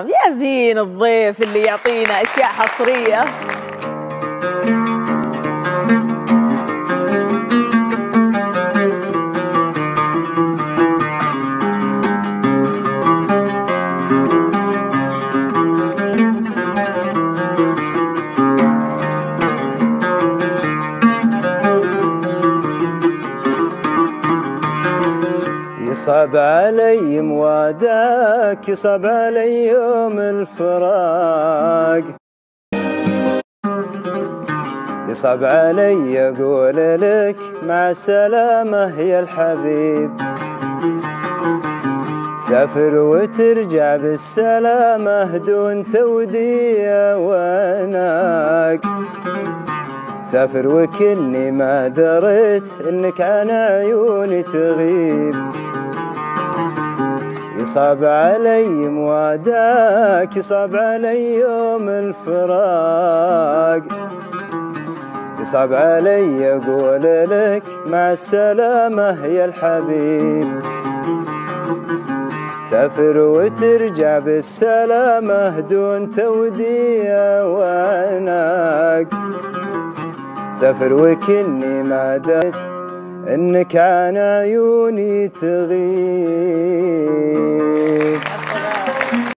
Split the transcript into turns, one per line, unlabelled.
يا زين الضيف اللي يعطينا أشياء حصرية.
يصعب علي موادك يصعب علي يوم الفراق. يصعب علي أقول لك مع السلامة يا الحبيب. سافر وترجع بالسلامة دون تودية وناق سافر وكني ما دريت إنك عن عيوني تغيب. يصعب علي مواداك يصعب علي يوم الفراق. يصعب علي أقول لك مع السلامة يا الحبيب. سافر وترجع بالسلامة دون تودية وعناق سافر وكني ما دريت إنك عن عيوني تغيب.